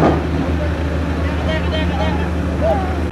Thank you.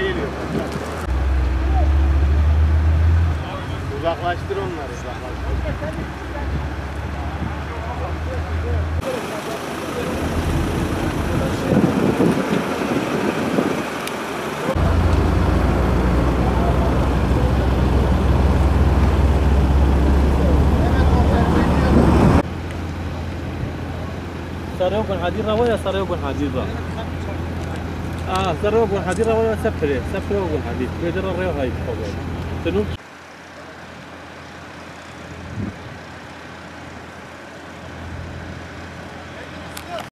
geliyor. Uzaklaştır onları. Uzaklaştır. صار يوقن حديد ولا صار يوقن حديد آه صار يوقن حديرة ولا سفرة يوقن حديد بيدر الريو هاي تنوب